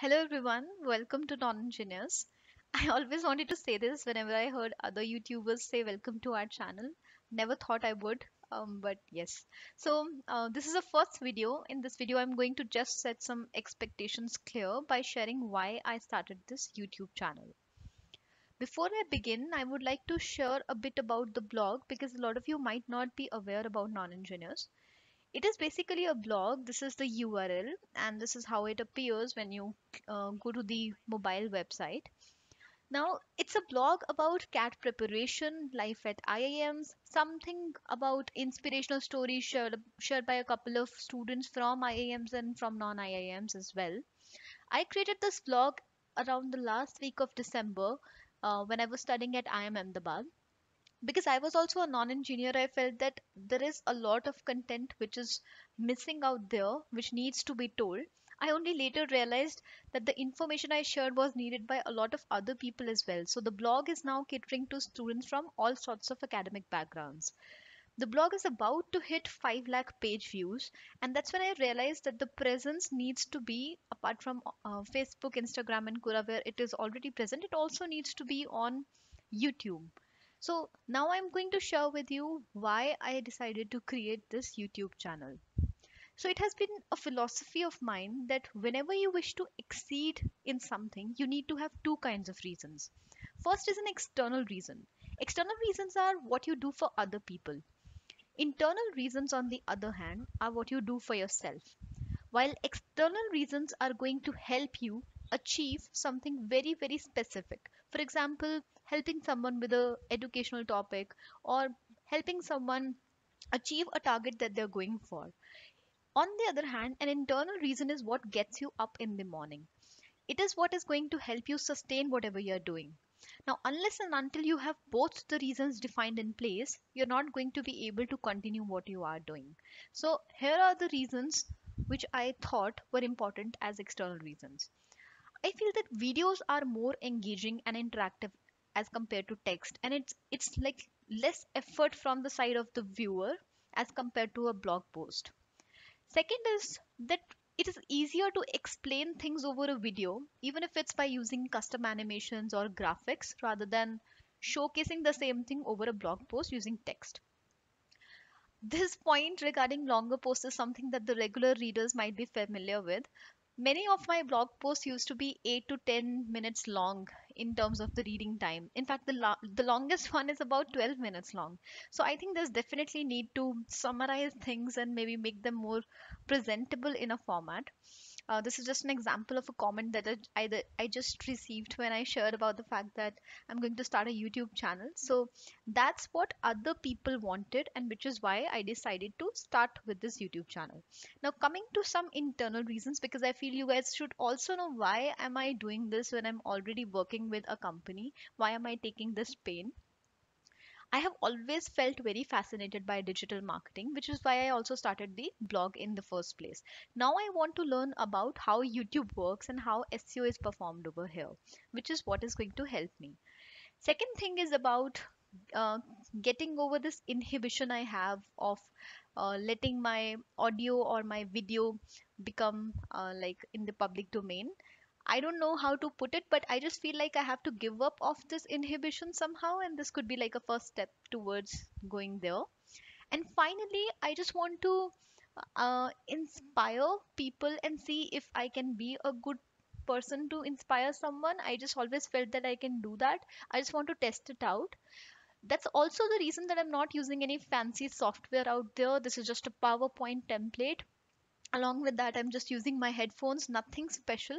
Hello everyone, welcome to Non Engineers. I always wanted to say this whenever I heard other YouTubers say welcome to our channel. Never thought I would, um, but yes. So, uh, this is the first video. In this video, I'm going to just set some expectations clear by sharing why I started this YouTube channel. Before I begin, I would like to share a bit about the blog because a lot of you might not be aware about non engineers. It is basically a blog. This is the URL, and this is how it appears when you uh, go to the mobile website. Now, it's a blog about CAT preparation, life at IIMs, something about inspirational stories shared, shared by a couple of students from IIMs and from non IIMs as well. I created this blog around the last week of December uh, when I was studying at IIM Ahmedabad because I was also a non engineer, I felt that there is a lot of content which is missing out there, which needs to be told. I only later realized that the information I shared was needed by a lot of other people as well. So the blog is now catering to students from all sorts of academic backgrounds. The blog is about to hit 5 lakh page views, and that's when I realized that the presence needs to be, apart from uh, Facebook, Instagram, and Quora, where it is already present, it also needs to be on YouTube so now I'm going to share with you why I decided to create this YouTube channel. So it has been a philosophy of mine that whenever you wish to exceed in something, you need to have two kinds of reasons. First is an external reason. External reasons are what you do for other people. Internal reasons, on the other hand, are what you do for yourself. While external reasons are going to help you achieve something very, very specific. For example, helping someone with a educational topic or helping someone achieve a target that they're going for. On the other hand an internal reason is what gets you up in the morning. It is what is going to help you sustain whatever you're doing. Now unless and until you have both the reasons defined in place you're not going to be able to continue what you are doing. So here are the reasons which i thought were important as external reasons. I feel that videos are more engaging and interactive as compared to text. And it's it's like less effort from the side of the viewer as compared to a blog post. Second is that it is easier to explain things over a video even if it's by using custom animations or graphics rather than showcasing the same thing over a blog post using text. This point regarding longer posts is something that the regular readers might be familiar with Many of my blog posts used to be 8 to 10 minutes long in terms of the reading time. In fact, the, lo- the longest one is about 12 minutes long. So I think there's definitely need to summarize things and maybe make them more presentable in a format. Uh, this is just an example of a comment that I, I, I just received when I shared about the fact that I'm going to start a YouTube channel. So that's what other people wanted, and which is why I decided to start with this YouTube channel. Now, coming to some internal reasons, because I feel you guys should also know why am I doing this when I'm already working with a company? Why am I taking this pain? I have always felt very fascinated by digital marketing, which is why I also started the blog in the first place. Now I want to learn about how YouTube works and how SEO is performed over here, which is what is going to help me. Second thing is about uh, getting over this inhibition I have of uh, letting my audio or my video become uh, like in the public domain I don't know how to put it, but I just feel like I have to give up of this inhibition somehow, and this could be like a first step towards going there. And finally, I just want to uh, inspire people and see if I can be a good person to inspire someone. I just always felt that I can do that. I just want to test it out. That's also the reason that I'm not using any fancy software out there. This is just a PowerPoint template along with that i'm just using my headphones nothing special.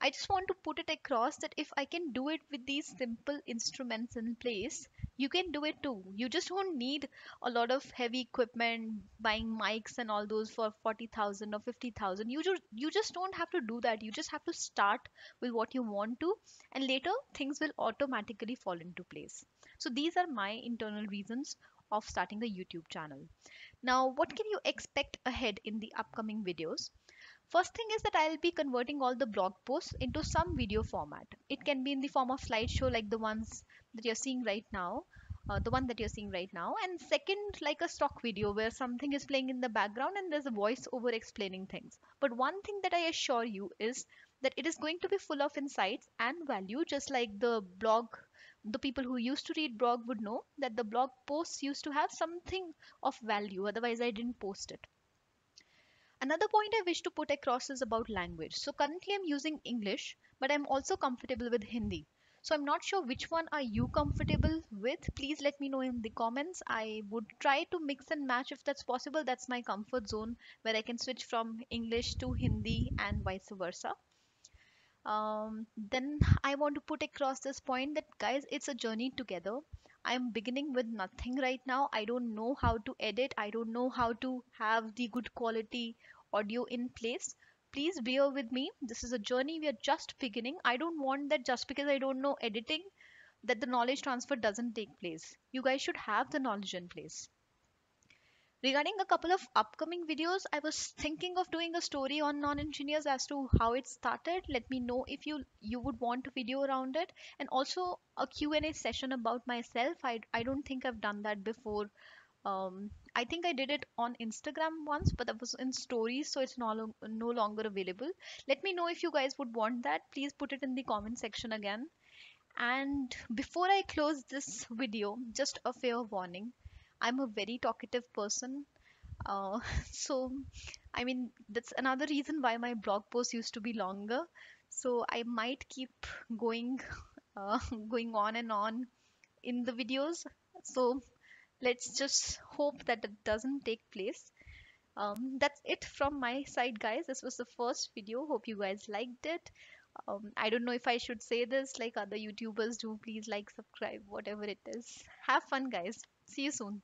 I just want to put it across that if i can do it with these simple instruments in place you can do it too. You just don't need a lot of heavy equipment buying mics and all those for 40000 or 50000 you just you just don't have to do that. You just have to start with what you want to and later things will automatically fall into place. So these are my internal reasons of starting the youtube channel now, what can you expect ahead in the upcoming videos? First thing is that I'll be converting all the blog posts into some video format. It can be in the form of slideshow like the ones that you're seeing right now, uh, the one that you're seeing right now. And second, like a stock video where something is playing in the background and there's a voice over explaining things. But one thing that I assure you is that it is going to be full of insights and value, just like the blog. The people who used to read blog would know that the blog posts used to have something of value, otherwise, I didn't post it. Another point I wish to put across is about language. So currently I'm using English, but I'm also comfortable with Hindi. So I'm not sure which one are you comfortable with. Please let me know in the comments. I would try to mix and match if that's possible. That's my comfort zone where I can switch from English to Hindi and vice versa um, then I want to put across this point that guys, it's a journey together. I'm beginning with nothing right now. I don't know how to edit, I don't know how to have the good quality audio in place. Please bear with me. This is a journey we are just beginning. I don't want that just because I don't know editing that the knowledge transfer doesn't take place. You guys should have the knowledge in place. Regarding a couple of upcoming videos, I was thinking of doing a story on non-engineers as to how it started. Let me know if you you would want a video around it and also a Q&A session about myself. I, I don't think I've done that before. Um, I think I did it on Instagram once, but that was in stories, so it's no, no longer available. Let me know if you guys would want that. Please put it in the comment section again. And before I close this video, just a fair warning. I'm a very talkative person. Uh, so, I mean, that's another reason why my blog posts used to be longer. So I might keep going, uh, going on and on in the videos. So let's just hope that it doesn't take place. Um, that's it from my side, guys. This was the first video. Hope you guys liked it. Um, I don't know if I should say this like other YouTubers do. Please like, subscribe, whatever it is. Have fun, guys. See you soon.